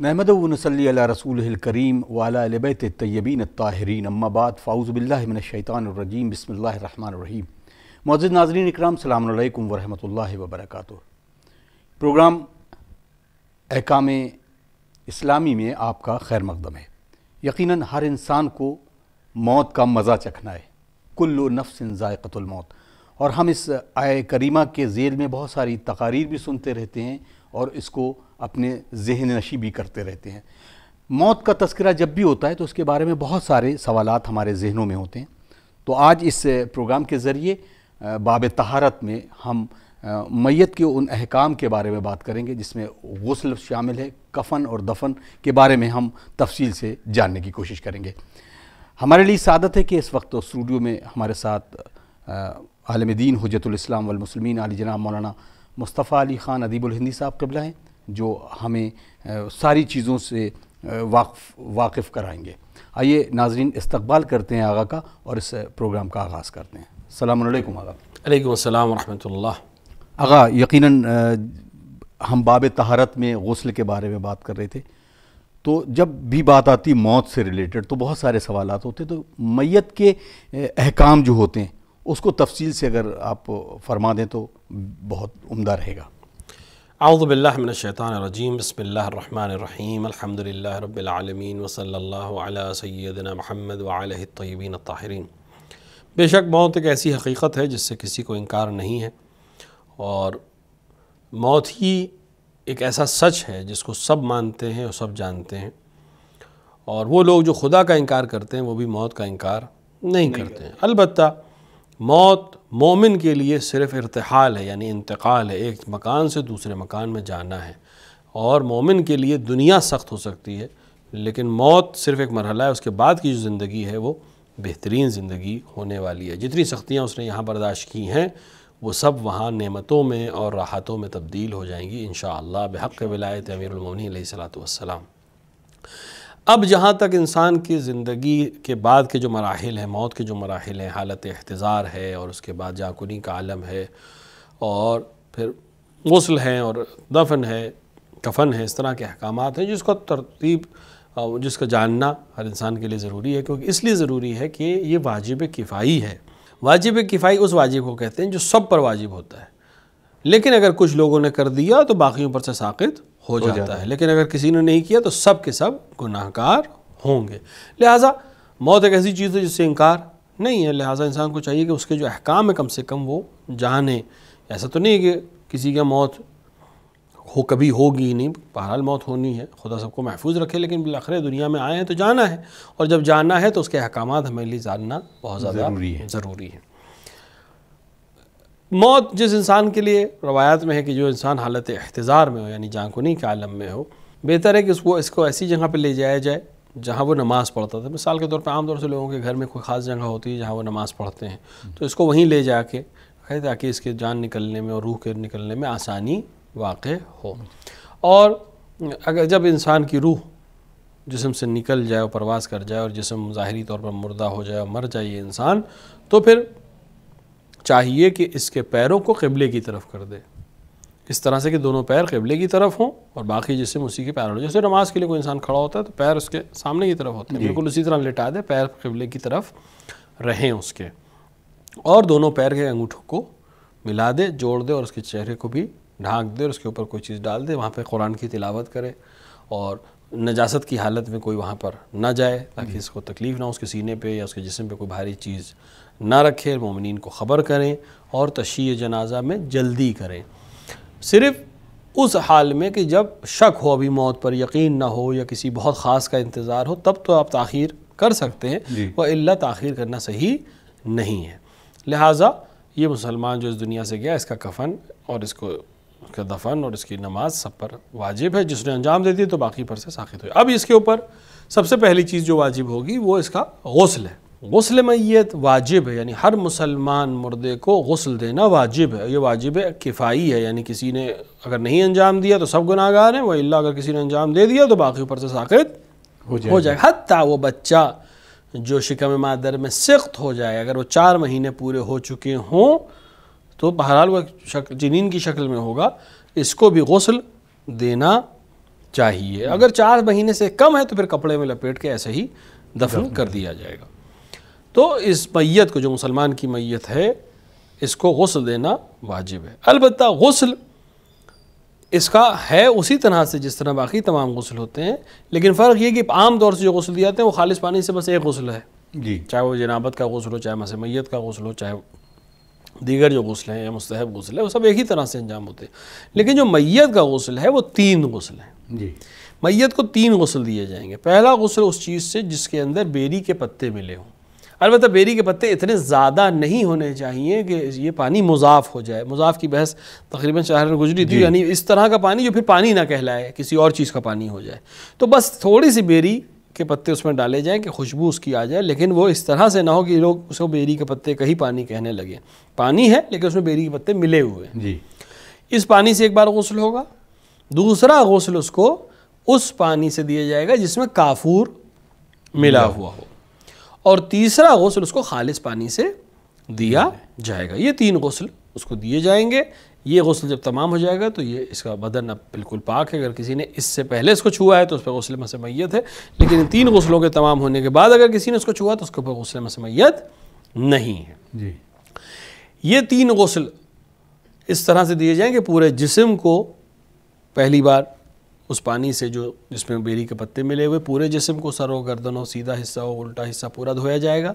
नहमद वनसली रसूल करीम वालबैत तय्यबीन ताहरीन अम्माबाद फ़ाउज़बिल्लिमिनशैतानरजीम बसमीम मौज़ नाजरीन इकराम सलाम वरहमतुल्लाहि वबरकातुहू प्रोग्राम अहकाम इस्लामी में आपका खैर मकदम है यकीनन हर इंसान को मौत का मज़ा चखना है कुल्लु नफ्सिन ज़ायक़तुलमौत और हम इस आय करीमा के ज़ेल में बहुत सारी तकारीर भी सुनते रहते हैं और इसको अपने जहन नशी भी करते रहते हैं। मौत का तस्करा जब भी होता है तो उसके बारे में बहुत सारे सवाल हमारे जहनों में होते हैं। तो आज इस प्रोग्राम के ज़रिए बाब तहारत में हम मैत के उन अहकाम के बारे में बात करेंगे, जिसमें गसल शामिल है, कफन और दफन के बारे में हम तफसील से जानने की कोशिश करेंगे। हमारे लिए सादत है कि इस वक्त स्टूडियो में हमारे साथ आलम दीन हजतुलस्लाम वलमसलमिन अली जनाब मौलाना मुस्तफ़ा अली ख़ान अदीबुल हिंदी साहब कबला हैं। जो हमें सारी चीज़ों से वाकफ वाकिफ़ कराएँगे। आइए नाजरीन इस्तबाल करते हैं आगा का और इस प्रोग्राम का आगाज़ करते हैं। सलामकुम आगा। वालेकुम वरहमतुल्लाह। आगा यकीनन हम बाब तहारत में गसल के बारे में बात कर रहे थे। तो जब भी बात आती मौत से रिलेटेड तो बहुत सारे सवाल होते तो मैत के अहकाम जो होते हैं उसको तफसील से अगर आप फरमा दें तो बहुत उम्दा रहेगा। आउज़बिल्लिनशैतानरजीम बसमीम अलहमदिल्ला रबालमीन वसल्ला सैदना महमद वालबीन ताहरीन बेशक मौत एक ऐसी हकीकत है जिससे किसी को इनकार नहीं है और मौत ही एक ऐसा सच है जिसको सब मानते हैं और सब जानते हैं। और वो लोग जो खुदा का इनकार करते हैं वो भी मौत का इनकार नहीं, नहीं करते हैं। अलबत् मौत मोमिन के लिए सिर्फ़ इरतहाल है, यानी इंतकाल है। एक मकान से दूसरे मकान में जाना है। और मोमिन के लिए दुनिया सख्त हो सकती है, लेकिन मौत सिर्फ़ एक मरहला है। उसके बाद की जो ज़िंदगी है, वो बेहतरीन ज़िंदगी होने वाली है। जितनी सख्तियाँ उसने यहाँ बर्दाश्त की हैं, वो सब वहाँ नेमतों में और राहतों में तब्दील हो जाएँगी इन शक़ विलायत अमीरमिन सलाम अब जहाँ तक इंसान की ज़िंदगी के बाद के जो मराहल हैं, मौत के जो मराहल हैं, हालत अहतज़ार है और उसके बाद जाकुनी का आलम है और फिर गसल हैं और दफन है, कफन है, इस तरह के अहकाम हैं जिसका तरतीब जिसका जानना हर इंसान के लिए ज़रूरी है क्योंकि इसलिए ज़रूरी है कि ये वाजिब किफ़ाई है। वाजिब किफ़ाई उस वाजिब को कहते हैं जो सब पर वाजिब होता है। लेकिन अगर कुछ लोगों ने कर दिया तो बाकियों पर से साकित हो, जाता, जाता है। लेकिन अगर किसी ने नहीं किया तो सब के सब गुनाहगार होंगे। लिहाजा मौत एक ऐसी चीज़ है जिससे इनकार नहीं है। लिहाजा इंसान को चाहिए कि उसके जो अहकाम है कम से कम वो जाने। ऐसा तो नहीं कि किसी का मौत हो कभी होगी नहीं। बहरहाल मौत होनी है। खुदा सबको महफूज रखे लेकिन बिलाखिर दुनिया में आए हैं तो जाना है। और जब जाना है तो उसके अहकाम हमारे लिए जानना बहुत ज़्यादा ज़रूरी है। ज़रूरी है। मौत जिस इंसान के लिए रवायात में है कि जो इंसान हालत अहतज़ार में हो यानी जानकुनी के आलम में हो बेहतर है कि उसको इसको ऐसी जगह पर ले जाया जाए जहाँ वो नमाज़ पढ़ता था। मिसाल के तौर पर आमतौर से लोगों के घर में कोई ख़ास जगह होती है जहाँ वो नमाज़ पढ़ते हैं। तो इसको वहीं ले जाके ताकि इसके जान निकलने में और रूह के निकलने में आसानी वाक़ हो। और अगर जब इंसान की रूह जिसम से निकल जाए और प्रवास कर जाए और जिसम ज़ाहरी तौर पर मुर्दा हो जाए और मर जाए ये इंसान तो फिर चाहिए कि इसके पैरों को क़िबले की तरफ़ कर दे। इस तरह से कि दोनों पैर क़िबले की तरफ़ हों और बाकी जिसम उसी के पैर हो जैसे नमाज़ के लिए कोई इंसान खड़ा होता है तो पैर उसके सामने की तरफ़ होते हैं। बिल्कुल उसी तरह लेटा दे पैर क़िबले की तरफ़ रहें उसके। और दोनों पैर के अंगूठों को मिला दे जोड़ दे और उसके चेहरे को भी ढाँक दे और उसके ऊपर कोई चीज़ डाल दे वहाँ पर कुरान की तिलावत करे और नजास्त की हालत में कोई वहाँ पर ना जाए ताकि इसको तकलीफ़ ना हो उसके सीने पे या उसके जिसम पे कोई भारी चीज़ ना रखें मोमिन को ख़बर करें और तशी जनाजा में जल्दी करें। सिर्फ़ उस हाल में कि जब शक हो अभी मौत पर यकीन ना हो या किसी बहुत ख़ास का इंतज़ार हो तब तो आप ताख़ीर कर सकते हैं। वह अल्लाह ताख़ीर करना सही नहीं है। लिहाजा ये मुसलमान जो इस दुनिया से गया इसका कफन और इसको उसका दफन और इसकी नमाज़ सब पर वाजिब है। जिसने अंजाम दे दी तो बाकी पर से साखित हुई अब इसके ऊपर सबसे पहली चीज़ जो वाजिब होगी वो इसका गसल है। गसल मैत वाजिब है यानी हर मुसलमान मुर्दे को गसल देना वाजिब है। ये वाजिब है किफ़ाई है यानी किसी ने अगर नहीं अंजाम दिया तो सब गुनागार हैं वह अगर किसी ने अंजाम दे दिया तो बाकी ऊपर से साकित हो जाए हो जाए हती वो बच्चा जो शिकम मादर में सख्त हो जाए अगर वो चार महीने पूरे हो चुके हों तो बहरहाल वह शक्ल जनीन की शक्ल में होगा इसको भी गसल देना चाहिए। अगर चार महीने से कम है तो फिर कपड़े में लपेट के ऐसे ही दफन। कर दिया जाएगा। तो इस मैयत को जो मुसलमान की मैयत है इसको गसल देना वाजिब है। अलबत्त गसल इसका है उसी तरह से जिस तरह बाकी तमाम गसल होते हैं लेकिन फ़र्क ये कि आम तौर से जो गसल दिए जाते हैं वो खालिश पानी से बस एक गसल है। जी। चाहे वो जनाबत का गसल हो चाहे मस मैत का गसल हो चाहे दीगर जो गसल हैं या मुस्तहब गसल है वो सब एक ही तरह से अंजाम होते हैं। लेकिन जो मैत का गसल है वो तीन गसल हैं। जी। मैत को तीन गसल दिए जाएँगे। पहला गसल उस चीज़ से जिसके अंदर बेरी के पत्ते मिले हों। अलबत्त बेरी के पत्ते इतने ज़्यादा नहीं होने चाहिए कि ये पानी मुजाफ हो जाए। मुजाफ की बहस तकरीबन शहर में गुजरी थी यानी इस तरह का पानी जो फिर पानी ना कहलाए किसी और चीज़ का पानी हो जाए। तो बस थोड़ी सी बेरी के पत्ते उसमें डाले जाएँ कि खुशबू उसकी आ जाए लेकिन वो इस तरह से ना हो कि लोग उसको बेरी के पत्ते का ही पानी कहने लगे। पानी है लेकिन उसमें बेरी के पत्ते मिले हुए हैं। जी। इस पानी से एक बार गसल होगा। दूसरा गसल उसको उस पानी से दिया जाएगा जिसमें काफूर मिला हुआ हो। और तीसरा गसल उसको खालिश पानी से दिया जाएगा। ये तीन गसल उसको दिए जाएँगे। ये गसल जब तमाम हो जाएगा तो ये इसका बदन अब बिल्कुल पाक है। अगर किसी ने इससे पहले इसको छुआ है तो उस पर गसल मसमैत है। लेकिन इन तीन गसलों के तमाम होने के बाद अगर किसी ने उसको छुआ तो उसके ऊपर गसल मसमैत नहीं है। जी। ये तीन गसल इस तरह से दिए जाएँगे पूरे जिसम को पहली बार उस पानी से जो जिसमें बेरी के पत्ते मिले हुए पूरे जिसम को सर हो गर्दन हो सीधा हिस्सा हो उल्टा हिस्सा पूरा धोया जाएगा।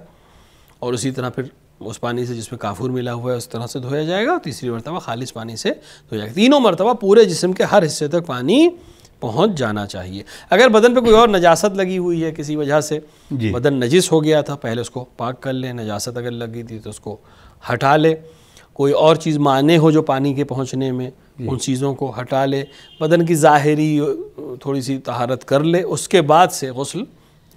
और उसी तरह फिर उस पानी से जिसमें काफूर मिला हुआ है उस तरह से धोया जाएगा। और तीसरी मरतबा खालिश पानी से धोया जाएगा। तीनों मरतबा पूरे जिसम के हर हिस्से तक पानी पहुँच जाना चाहिए। अगर बदन पे कोई और नजासत लगी हुई है किसी वजह से बदन नजिस हो गया था पहले उसको पाक कर ले नजासत अगर लगी थी तो उसको हटा ले। कोई और चीज़ माने हो जो पानी के पहुँचने में उन चीज़ों को हटा ले बदन की ज़ाहरी थोड़ी सी तहारत कर ले उसके बाद से गसल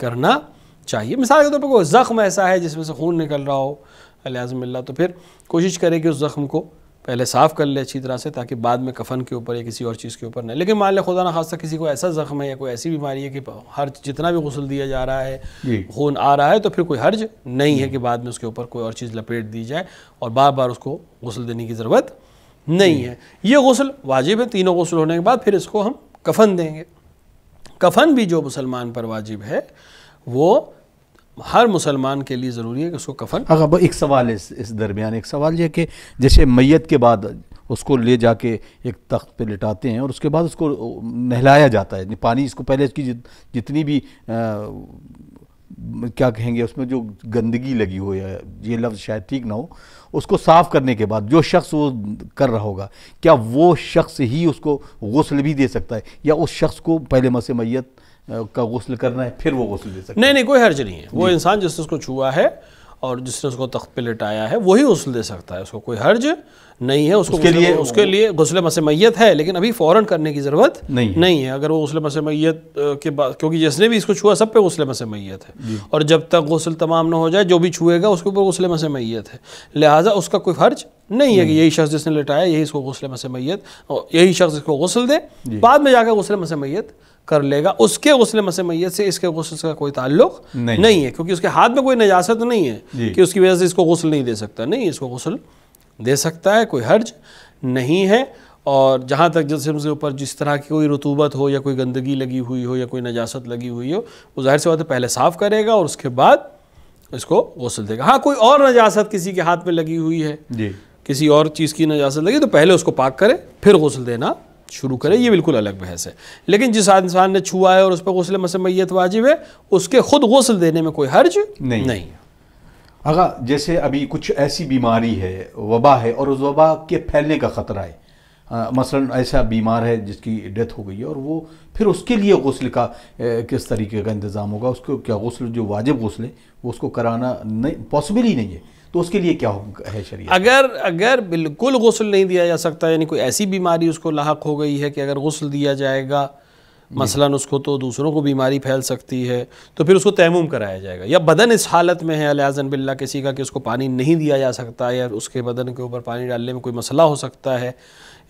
करना चाहिए। मिसाल के तौर पर कोई ज़ख्म ऐसा है जिसमें से खून निकल रहा हो अलियाज़मिल्ला तो फिर कोशिश करे कि उस ज़ख्म को पहले साफ़ कर ले अच्छी तरह से ताकि बाद में कफन के ऊपर या किसी और चीज़ के ऊपर नहीं लेकिन मान लें खुदा ना खासा किसी को ऐसा ज़ख्म है या कोई ऐसी बीमारी है कि हर जितना भी गसल दिया जा रहा है खून आ रहा है तो फिर कोई हर्ज नहीं है कि बाद में उसके ऊपर कोई और चीज़ लपेट दी जाए और बार बार उसको गसल देने की ज़रूरत नहीं है। ये गसल वाजिब है तीनों गसल होने के बाद फिर इसको हम कफन देंगे। कफन भी जो मुसलमान पर वाजिब है वो हर मुसलमान के लिए ज़रूरी है कि उसको कफन अगर एक सवाल है इस, इस दरमियान एक सवाल ये कि जैसे मैयत के बाद उसको ले जाके एक तख्त पे लिटाते हैं और उसके बाद उसको नहलाया जाता है पानी इसको पहले इसकी जित, जितनी भी आ, क्या कहेंगे उसमें जो गंदगी लगी हो या ये लफ्ज़ शायद ठीक ना हो उसको साफ़ करने के बाद जो शख्स वो कर रहा होगा क्या वो शख्स ही उसको गसल भी दे सकता है? या उस शख्स को पहले मस मैत का गसल करना है फिर वो गसल दे सकता नहीं नहीं कोई हर्ज नहीं है। वो इंसान जिसने उसको छुआ है और जिसने उसको तख्त पे लिटाया है वही गसल दे सकता है। उसको कोई हर्ज नहीं है उसको उसके लिए- उसके लिए गसल मस मैत है लेकिन अभी फ़ौरन करने की ज़रूरत नहीं है। नहीं है। अगर वो गसल मस मैत के बाद क्योंकि जिसने भी इसको छुआ सब पे गसल मस मैत है। और जब तक गसल तमाम ना हो जाए जो भी छुएगा उसके ऊपर गसल मस मैत है। लिहाजा उसका कोई हर्ज नहीं है कि यही शख्स जिसने लिटाया यही इसको गसल मस मैत और यही शख्स इसको गसल दे। बाद में जाकर गसल मस मैत कर लेगा। उसके गसल मस मैत से इसके गसल का कोई ताल्लुक नहीं। नहीं है क्योंकि उसके हाथ में कोई नजासत नहीं है कि उसकी वजह से इसको गसल नहीं दे सकता। नहीं इसको गसल दे सकता है कोई हर्ज नहीं है। और जहाँ तक जिसम के ऊपर जिस तरह की कोई रतूबत हो या कोई गंदगी लगी हुई हो या कोई नजासत लगी हुई हो वो ज़ाहिर सी बात है पहले साफ़ करेगा और उसके बाद इसको गसल देगा। हाँ कोई और नजासत किसी के हाथ में लगी हुई है जी। किसी और चीज़ की नजासत लगी तो पहले उसको पाक करे फिर गसल देना शुरू करे। ये बिल्कुल अलग बहस है। लेकिन जिस इंसान ने छुआ है और उस पर गसल मसमैत वाजिब है उसके खुद गसल देने में कोई हर्ज नहीं। नहीं। अगर जैसे अभी कुछ ऐसी बीमारी है वबा है और उस वबा के फैलने का ख़तरा है। अ, मसलन ऐसा बीमार है जिसकी डेथ हो गई है और वो फिर उसके लिए गसल का अ, किस तरीके का इंतज़ाम होगा? उसको क्या गसल जो वाजिब गसल है वो उसको कराना नहीं पॉसिबल ही नहीं है। तो उसके लिए क्या है शरीय अगर अगर बिल्कुल गसल नहीं दिया जा सकता यानी कोई ऐसी बीमारी उसको लाक हो गई है कि अगर गसल दिया जाएगा मसलन उसको तो दूसरों को बीमारी फैल सकती है तो फिर उसको तैमूम कराया जाएगा। या बदन इस हालत में है अलियाज़न बिल्ला किसी का कि उसको पानी नहीं दिया जा सकता या उसके बदन के ऊपर पानी डालने में कोई मसला हो सकता है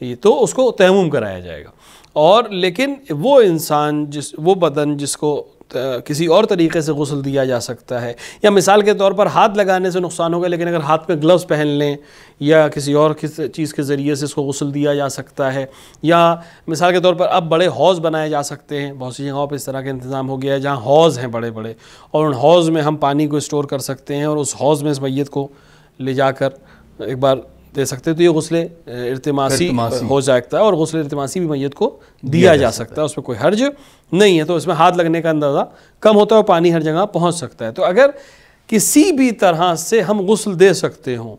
ये तो उसको तैमूम कराया जाएगा। और लेकिन वो इंसान जिस वो बदन जिसको किसी और तरीके से गसल दिया जा सकता है। या मिसाल के तौर पर हाथ लगाने से नुकसान होगा, लेकिन अगर हाथ में ग्लव्स पहन लें या किसी और किस चीज़ के ज़रिए से इसको गसल दिया जा सकता है। या मिसाल के तौर पर अब बड़े हौज़ बनाए जा सकते हैं। बहुत सी जगहों पर इस तरह का इंतज़ाम हो गया है, जहाँ हौज़ हैं बड़े बड़े और उन हौज़ में हम पानी को स्टोर कर सकते हैं और उस हौज़ में इस मैत को ले जाकर एक बार दे सकते हैं। तो ये गसल इरतमासी हो सकता है और गसल इरतमासी भी मैत को दिया जा जा सकता है। उसमें कोई हर्ज नहीं है। तो इसमें हाथ लगने का अंदाज़ा कम होता है और पानी हर जगह पहुँच सकता है। तो अगर किसी भी तरह से हम गसल दे सकते हों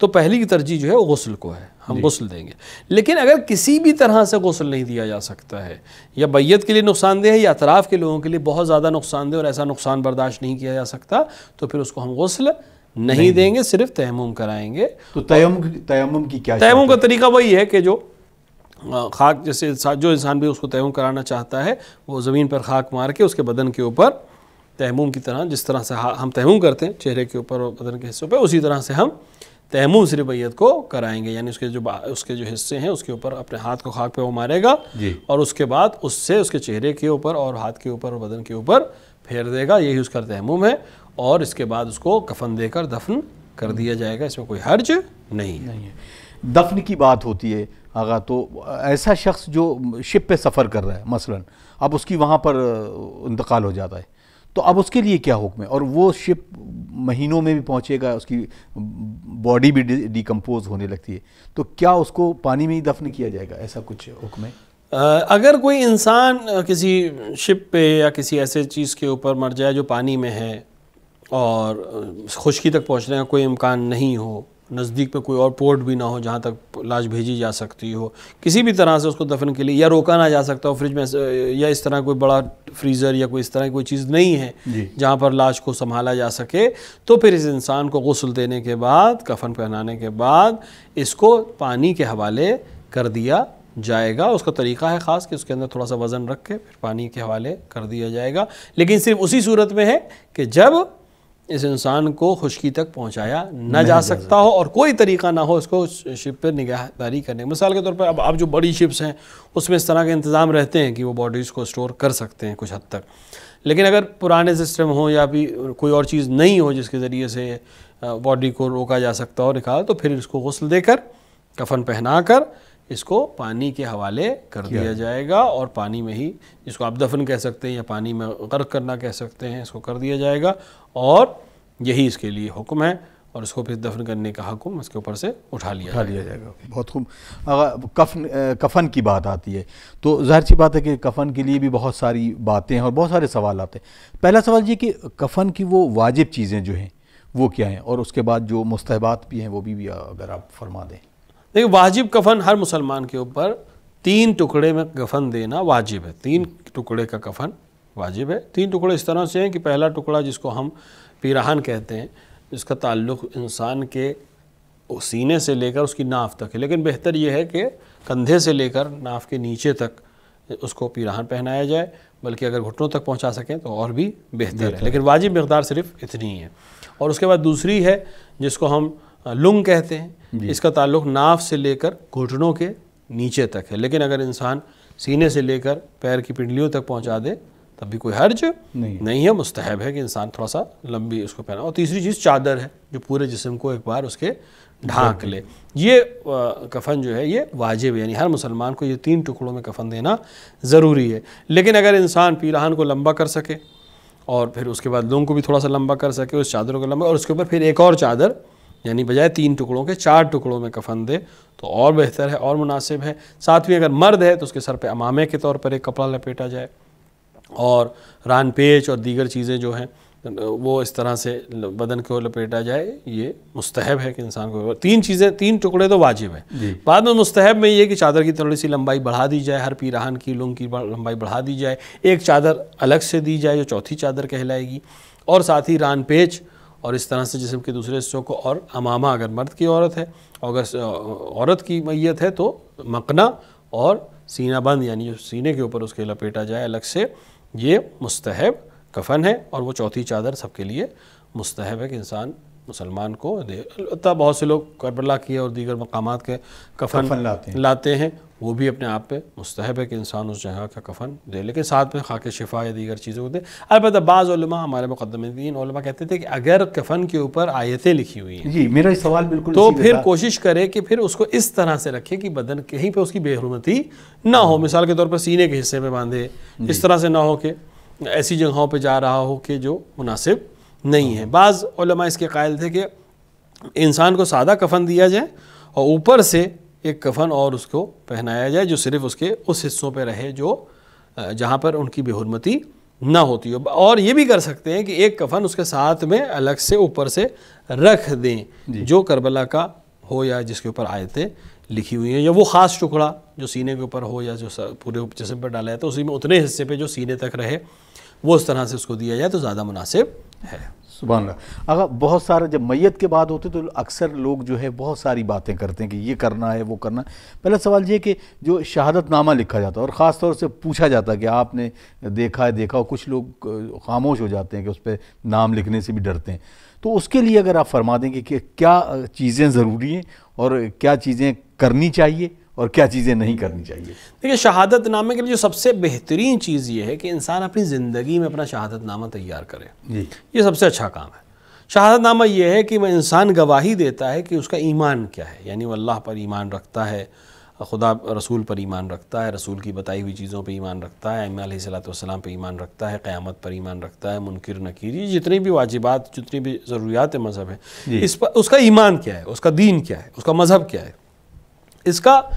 तो पहली की तरजीह जो है वो गसल को है। हम गसल देंगे। लेकिन अगर किसी भी तरह से गसल नहीं दिया जा सकता है या बैत के लिए नुकसानदेह है या अतराफ़ के लोगों के लिए बहुत ज़्यादा नुकसानदेह और ऐसा नुकसान बर्दाश्त नहीं किया जा सकता तो फिर उसको हम गसल नहीं, नहीं। देंगे सिर्फ़ तयम कराएँगे। तो तयम तयम की क्या तयम का तरीका वही है कि जो खाक जैसे जो इंसान भी उसको तयम कराना चाहता है वो ज़मीन पर खाक मार के उसके बदन के ऊपर तयम की तरह जिस तरह से हम तयम करते हैं चेहरे के ऊपर और बदन के हिस्सों पर उसी तरह से हम तयम सिर्फ़ बैत को कराएँगे। यानी उसके जो उसके जो हिस्से हैं उसके ऊपर अपने हाथ को खाक पे वो मारेगा और उसके बाद उससे उसके चेहरे के ऊपर और हाथ के ऊपर और बदन के ऊपर फेर देगा। यही उसका तयम है। और इसके बाद उसको कफन देकर दफन कर दिया जाएगा। इसमें कोई हर्ज नहीं है, नहीं है। दफन की बात होती है आगा तो ऐसा शख्स जो शिप पे सफ़र कर रहा है मसलन अब उसकी वहाँ पर इंतकाल हो जाता है। तो अब उसके लिए क्या हुक्म है? और वो शिप महीनों में भी पहुँचेगा उसकी बॉडी भी डिकम्पोज होने लगती है। तो क्या उसको पानी में ही दफन किया जाएगा? ऐसा कुछ हुक्म है? अगर कोई इंसान किसी शिप पे या किसी ऐसे चीज़ के ऊपर मर जाए जो पानी में है और खुशकी तक पहुँचने का कोई इम्कान नहीं हो नज़दीक पे कोई और पोर्ट भी ना हो जहाँ तक लाश भेजी जा सकती हो किसी भी तरह से उसको दफन के लिए या रोका ना जा सकता हो फ्रिज में या इस तरह कोई बड़ा फ्रीज़र या कोई इस तरह की कोई चीज़ नहीं है जहाँ पर लाश को संभाला जा सके तो फिर इस इंसान को गसल देने के बाद कफन पहनाने के बाद इसको पानी के हवाले कर दिया जाएगा। उसका तरीका है ख़ास कि उसके अंदर थोड़ा सा वज़न रख के फिर पानी के हवाले कर दिया जाएगा। लेकिन सिर्फ़ उसी सूरत में है कि जब इस इंसान को खुशकी तक पहुँचाया न जा सकता हो और कोई तरीका ना हो इसको शिप पर निगाहदारी करने। मिसाल के तौर पर अब आप जो बड़ी शिप्स हैं उसमें इस तरह के इंतज़ाम रहते हैं कि वो बॉडीज़ को स्टोर कर सकते हैं कुछ हद तक। लेकिन अगर पुराने सिस्टम हो या भी कोई और चीज़ नहीं हो जिसके ज़रिए से बॉडी को रोका जा सकता हो निकाल तो फिर इसको गसल देकर कफन पहना कर इसको पानी के हवाले कर दिया जाएगा और पानी में ही इसको आप दफन कह सकते हैं या पानी में गर्क करना कह सकते हैं इसको कर दिया जाएगा। और यही इसके लिए हुक्म है और इसको फिर दफन करने का हुक्म इसके ऊपर से उठा लिया उठा लिया जाएगा। बहुत खूब। अगर कफन कफन की बात आती है तो ज़ाहिर सी बात है कि कफन के लिए भी बहुत सारी बातें हैं और बहुत सारे सवाल आते हैं। पहला सवाल ये कि कफन की वो वाजिब चीज़ें जो हैं वो क्या हैं? और उसके बाद जो मुस्तबात भी हैं वो भी, भी अगर आप फरमा दें। देखिए वाजिब कफन हर मुसलमान के ऊपर तीन टुकड़े में कफन देना वाजिब है। तीन टुकड़े का कफन वाजिब है। तीन टुकड़े इस तरह से हैं कि पहला टुकड़ा जिसको हम पीराहन कहते हैं जिसका ताल्लुक़ इंसान के सीने से लेकर उसकी नाफ तक है। लेकिन बेहतर यह है कि कंधे से लेकर नाफ के नीचे तक उसको पीराहन पहनाया जाए बल्कि अगर घुटनों तक पहुँचा सकें तो और भी बेहतर है। लेकिन वाजिब मकदार सिर्फ़ इतनी ही है। और उसके बाद दूसरी है जिसको हम लुंग कहते हैं। इसका ताल्लुक नाफ से लेकर घुटनों के नीचे तक है। लेकिन अगर इंसान सीने से लेकर पैर की पिंडलियों तक पहुँचा दे तब भी कोई हर्ज नहीं, नहीं है मुस्तहब है कि इंसान थोड़ा सा लंबी उसको पहना। और तीसरी चीज़ चादर है जो पूरे जिसम को एक बार उसके ढांक ले। ये कफन जो है ये वाजिब है। यानी हर मुसलमान को ये तीन टुकड़ों में कफन देना ज़रूरी है। लेकिन अगर इंसान पीराहन को लंबा कर सके और फिर उसके बाद लोगों को भी थोड़ा सा लंबा कर सके उस चादरों को लंबा और उसके ऊपर फिर एक और चादर यानी बजाय तीन टुकड़ों के चार टुकड़ों में कफन दे तो और बेहतर है और मुनासिब है। साथ में अगर मर्द है तो उसके सर पे अमामे के तौर पर एक कपड़ा लपेटा जाए और रान पेच और दीगर चीज़ें जो हैं वो इस तरह से बदन को लपेटा जाए ये मुस्तहब है कि इंसान को तीन चीज़ें तीन टुकड़े तो वाजिब है। बाद में मुस्तहब में ये कि चादर की थोड़ी सी लंबाई बढ़ा दी जाए हर पीराहन की लुंग की लंबाई बढ़ा दी जाए एक चादर अलग से दी जाए जो चौथी चादर कहलाएगी और साथ ही रान पेच और इस तरह से जिसम के दूसरे हिस्सों को, और अमामा अगर मर्द की औरत है, अगर औरत की मैयत है तो मकना और सीना बंद यानी जो सीने के ऊपर उसके लपेटा जाए अलग से, ये मुस्तहब कफन है, और वो चौथी चादर सबके लिए मुस्तहब है कि इंसान मुसलमान को दे। अलबत्ता बहुत से लोग करबला की और दीगर मकामात के कफन, कफन लाते हैं। लाते हैं। वो भी अपने आप पे मुस्तहब है कि इंसान उस जगह का कफन दे लेकिन साथ में खाक शिफा या दीगर चीज़ों को दे। अलबत्त बाज़ हमारे मुकदमदीन कहते थे कि अगर कफन के ऊपर आयतें लिखी हुई हैं जी मेरा सवाल बिल्कुल तो फिर कोशिश करे कि फिर उसको इस तरह से रखे कि बदन कहीं पर उसकी बेहरमती ना हो। मिसाल के तौर पर सीने के हिस्से में बांधे इस तरह से ना हो कि ऐसी जगहों पर जा रहा हो कि जो मुनासिब नहीं है। बाज़ इसके कायल थे कि इंसान को सादा कफन दिया जाए और ऊपर से एक कफन और उसको पहनाया जाए जो सिर्फ़ उसके उस हिस्सों पे रहे जो जहाँ पर उनकी बेहरमती ना होती हो। और ये भी कर सकते हैं कि एक कफन उसके साथ में अलग से ऊपर से रख दें जो। करबला का हो या जिसके ऊपर आयतें लिखी हुई हैं या वो ख़ास टुकड़ा जो सीने के ऊपर हो या जो पूरे जिसम पर डाला है तो उसी में उतने हिस्से पे जो सीने तक रहे वो उस तरह से उसको दिया जाए तो ज़्यादा मुनासिब है। सुबह अगर बहुत सारे जब मैयत के बाद होते तो अक्सर लोग जो है बहुत सारी बातें करते हैं कि ये करना है, वो करना पहला सवाल ये कि जो शहादतनामा लिखा जाता है और ख़ास तौर से पूछा जाता है कि आपने देखा है, देखा और कुछ लोग खामोश हो जाते हैं कि उस पर नाम लिखने से भी डरते हैं। तो उसके लिए अगर आप फरमा देंगे कि क्या चीज़ें ज़रूरी हैं और क्या चीज़ें करनी चाहिए और क्या चीज़ें नहीं करनी चाहिए? देखिए शहादत नामे के लिए जो सबसे बेहतरीन चीज़ ये है कि इंसान अपनी ज़िंदगी में अपना शहादत नामा तैयार करे। जी। ये सबसे अच्छा काम है। शहादत नामा ये है कि वह इंसान गवाही देता है कि उसका ईमान क्या है। यानी वो अल्लाह पर ईमान रखता है खुदा रसूल पर ईमान रखता है रसूल की बताई हुई चीज़ों पर ईमान रखता है अम सलाम पर ईमान रखता है क़यामत पर ईमान रखता है मुनकर नकीर ये जितनी भी वाजिबात जितनी भी ज़रूरियात मज़हब है इस पर उसका ईमान क्या है? उसका दीन क्या है? उसका मज़हब क्या है? इसका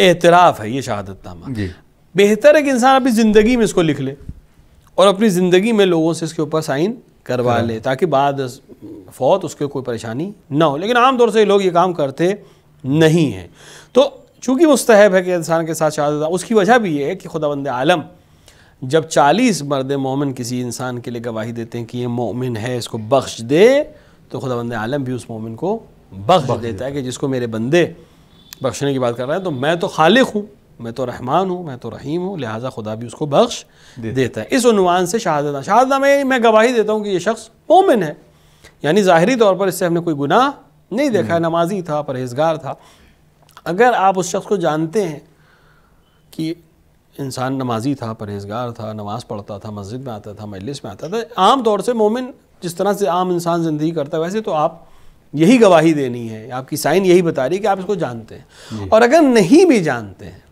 एतराफ़ है ये शहादतनामा। जी। बेहतर है कि इंसान अपनी ज़िंदगी में इसको लिख ले और अपनी ज़िंदगी में लोगों से इसके ऊपर साइन करवा ले ताकि बाद फौत उसके कोई परेशानी ना हो। लेकिन आमतौर से लोग ये काम करते नहीं हैं। तो चूँकि मुस्तहब है कि इंसान के साथ शहादत उसकी वजह भी ये है कि खुदा बंद आलम जब चालीस मर्द मोमिन किसी इंसान के लिए गवाही देते हैं कि ये मोमिन है इसको बख्श दे तो खुदा बंद आलम भी उस मोमिन को बख्श देता है कि जिसको मेरे बंदे बख्शने की बात कर रहे हैं तो मैं तो खालिक हूँ मैं तो रहमान हूँ मैं तो रहीम हूँ लिहाजा खुदा भी उसको बख्श देता है। इस उनवान से शहादत शहादत में मैं गवाही देता हूँ कि ये शख्स मोमिन है। यानी ज़ाहरी तौर पर इससे हमने कोई गुनाह नहीं देखा है नमाजी था परहेजगार था। अगर आप उस शख्स को जानते हैं कि इंसान नमाजी था परहेजगार था नमाज़ पढ़ता था मस्जिद में आता था मजलिस में आता था आम तौर से मोमिन जिस तरह से आम इंसान ज़िंदगी करता है वैसे तो आप यही गवाही देनी है। आपकी साइन यही बता रही है कि आप इसको जानते हैं। और अगर नहीं भी जानते हैं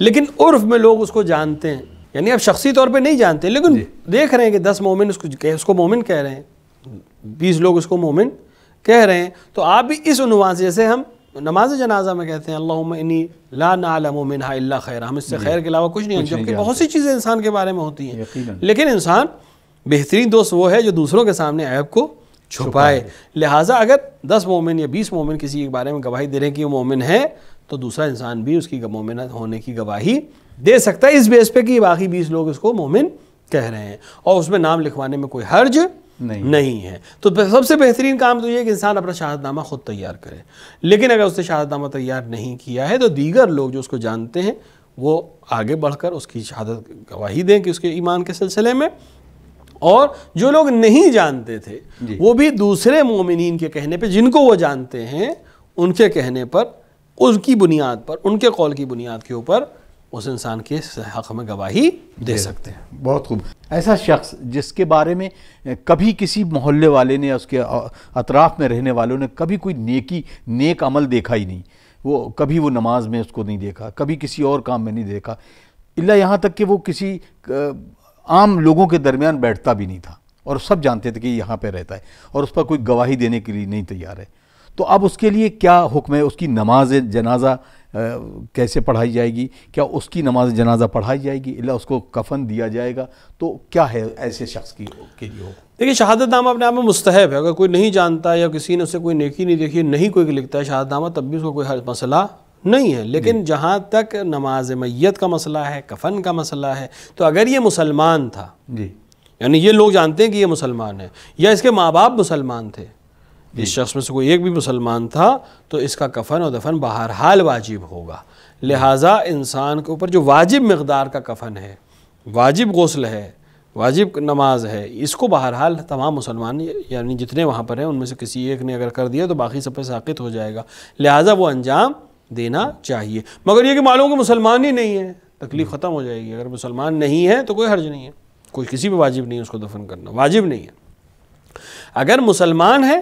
लेकिन उर्फ़ में लोग उसको जानते हैं यानी आप शख्सी तौर पे नहीं जानते लेकिन देख रहे हैं कि दस मोमिन उसको कह उसको मोमिन कह रहे हैं बीस लोग उसको मोमिन कह रहे हैं तो आप भी इस उनवान से जैसे हम नमाज़ जनाजा में कहते हैं अल्लाह इनी ला नालम मिनहा इल्ला खैर। हम इससे खैर के अलावा कुछ नहीं कुछ जबकि बहुत सी चीज़ें इंसान के बारे में होती हैं। लेकिन इंसान बेहतरीन दोस्त वो है जो दूसरों के सामने ऐब को छुपाए। लिहाजा अगर दस मोमिन या बीस मोमिन किसी के बारे में गवाही दे रहे हैं कि वो मोमिन है तो दूसरा इंसान भी उसकी मोमिन होने की गवाही दे सकता है। इस बेस पे कि बाकी बीस लोग उसको मोमिन कह रहे हैं और उसमें नाम लिखवाने में कोई हर्ज नहीं। नहीं है। तो सबसे बेहतरीन काम तो ये कि इंसान अपना शहादतनामा खुद तैयार करे। लेकिन अगर उसने शहादतनामा तैयार नहीं किया है तो दीगर लोग जो उसको जानते हैं वो आगे बढ़कर उसकी शहादत गवाही दें कि उसके ईमान के सिलसिले में। और जो लोग नहीं जानते थे वो भी दूसरे मोमिनीन के कहने पे जिनको वो जानते हैं उनके कहने पर उनकी बुनियाद पर उनके कौल की बुनियाद के ऊपर उस इंसान के हक़ में गवाही दे सकते हैं। बहुत खूब। ऐसा शख्स जिसके बारे में कभी किसी मोहल्ले वाले ने उसके अतराफ में रहने वालों ने कभी कोई नेकी नेक अमल देखा ही नहीं। वो कभी वो नमाज़ में उसको नहीं देखा कभी किसी और काम में नहीं देखा। इल्ला यहाँ तक कि वो किसी आम लोगों के दरमियान बैठता भी नहीं था और सब जानते थे कि यहाँ पे रहता है और उस पर कोई गवाही देने के लिए नहीं तैयार है। तो अब उसके लिए क्या हुक्म है? उसकी नमाज़, जनाजा कैसे पढ़ाई जाएगी? क्या उसकी नमाज़, जनाजा पढ़ाई जाएगी? इला उसको कफन दिया जाएगा। तो क्या है ऐसे शख्स की के लिए? देखिए शहादतनामा अपने आप में मुस्तहब है। अगर कोई नहीं जानता या किसी ने उससे कोई नेकी नहीं देखी, नहीं कोई लिखता है शहादतनामा तब भी उसको कोई हर मसला नहीं है लेकिन जहाँ तक नमाज़ मैयत का मसला है कफन का मसला है तो अगर ये मुसलमान था जी। यानी ये लोग जानते हैं कि ये मुसलमान है या इसके माँ बाप मुसलमान थे इस शख्स में से कोई एक भी मुसलमान था तो इसका कफन और दफन बहरहाल वाजिब होगा। लिहाजा इंसान के ऊपर जो वाजिब मकदार का कफन है वाजिब गौसल है वाजिब नमाज़ है इसको बहरहाल तमाम मुसलमान यानी जितने वहाँ पर हैं उनमें से किसी एक ने अगर कर दिया तो बाकी सब पे साकित हो जाएगा। लिहाजा वो अंजाम देना चाहिए। मगर ये कि मालूम कि मुसलमान ही नहीं है तकलीफ़ ख़त्म हो जाएगी। अगर मुसलमान नहीं है तो कोई हर्ज नहीं है। कोई किसी भी वाजिब नहीं है उसको दफन करना। वाजिब नहीं है। अगर मुसलमान है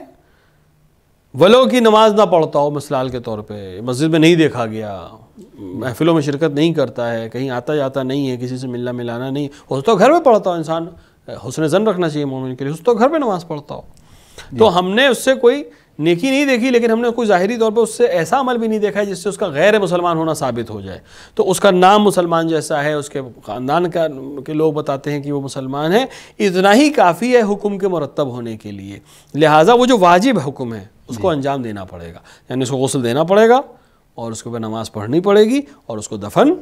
वलो की नमाज़ ना पढ़ता हो मिसाल के तौर पे मस्जिद में नहीं देखा गया महफिलों में शिरकत नहीं करता है कहीं आता जाता नहीं है किसी से मिलना मिलाना नहीं हो तो घर में पढ़ता हो इंसान। हुसन जन रखना चाहिए मोमिन के लिए उस तो घर में नमाज़ पढ़ता हो। तो हमने उससे कोई नेकी नहीं देखी लेकिन हमने कोई ज़ाहरी तौर पर उससे ऐसा अमल भी नहीं देखा है जिससे उसका गैर मुसलमान होना साबित हो जाए। तो उसका नाम मुसलमान जैसा है उसके ख़ानदान का के लोग बताते हैं कि वो मुसलमान है इतना ही काफ़ी है हुक्म के मुरतब होने के लिए। लिहाजा वो जो वाजिब हुक्म है उसको अंजाम देना पड़ेगा। यानी उसको गसल देना पड़ेगा और उसके ऊपर नमाज़ पढ़नी पड़ेगी और उसको दफन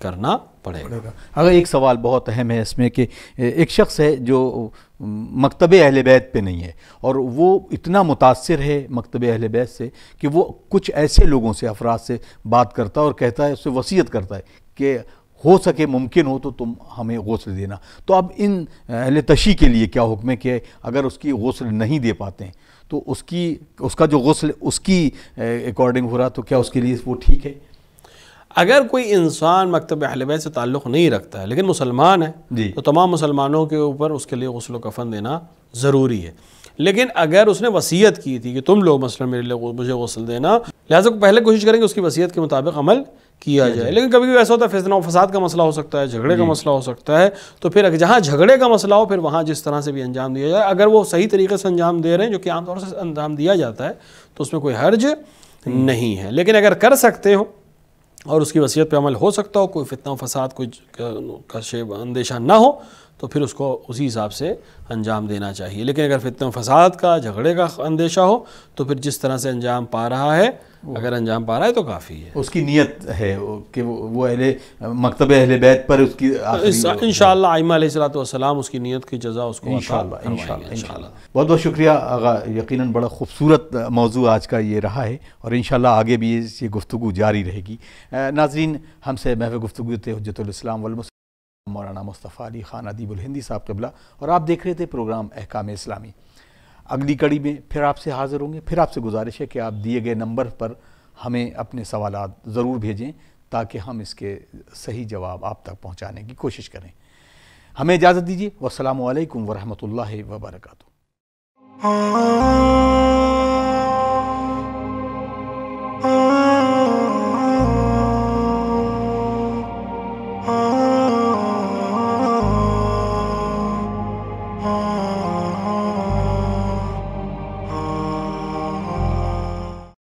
करना पड़ेगा। अगर एक सवाल बहुत अहम है इसमें कि एक शख्स है जो मकतब अहल बैत पे नहीं है और वो इतना मुतासर है मकतब अहल बैत से कि वो कुछ ऐसे लोगों से, अफराद से बात करता है और कहता है, उससे वसीयत करता है कि हो सके, मुमकिन हो तो तुम हमें गौसल देना। तो अब इन अहल तशी के लिए क्या हुक्म है कि अगर उसकी गौसल नहीं दे पाते हैं तो उसकी, उसका जो गौसल, उसकी अकॉर्डिंग हो रहा तो क्या उसके लिए वो ठीक है? अगर कोई इंसान मकतब अहलबैत से ताल्लुक़ नहीं रखता है लेकिन मुसलमान है तो तमाम मुसलमानों के ऊपर उसके लिए गसल कफ़न देना ज़रूरी है। लेकिन अगर उसने वसीयत की थी कि तुम लोग मसला मेरे लिए मुझे गसल देना लिहाजा को पहले कोशिश करेंगे उसकी वसीयत के मुताबिक अमल किया जाए। लेकिन कभी भी ऐसा होता है फितना फसाद का मसला हो सकता है झगड़े का मसला हो सकता है तो फिर जहाँ झगड़े का मसला हो फिर वहाँ जिस तरह से भी अंजाम दिया जाए। अगर वो सही तरीके से अंजाम दे रहे हैं जो कि आमतौर से अंजाम दिया जाता है तो उसमें कोई हर्ज नहीं है। लेकिन अगर कर सकते हो और उसकी वसीयत पर अमल हो सकता हो, कोई फितना, फसाद, कोई का अंदेशा ना हो तो फिर उसको उसी हिसाब से अंजाम देना चाहिए। लेकिन अगर फितन फसाद का झगड़े का अंदेशा हो तो फिर जिस तरह से अंजाम पा रहा है अगर अंजाम पा रहा है तो काफ़ी है। उसकी नीयत है कि वो अहले मकतब अहले बैत पर उसकी इन शाम उसकी नीयत की जजा उसको इंशाल्लाह बहुत बहुत शुक्रिया। आगा यकीनन बड़ा खूबसूरत मौजू आज का ये रहा है और इन आगे भी ये गुफ्तु जारी रहेगी। नाजरीन हमसे महव गुफ्तु वलमस मौलाना मुस्तफ़ा अली ख़ान अदीबुल हिंदी साहब कबला, और आप देख रहे थे प्रोग्राम अहकाम इस्लामी। अगली कड़ी में फिर आपसे हाज़िर होंगे, फिर आपसे गुजारिश है कि आप दिए गए नंबर पर हमें अपने सवाल ज़रूर भेजें, ताकि हम इसके सही जवाब आप तक पहुँचाने की कोशिश करें। हमें इजाज़त दीजिए। वालकम वरहमल वर्का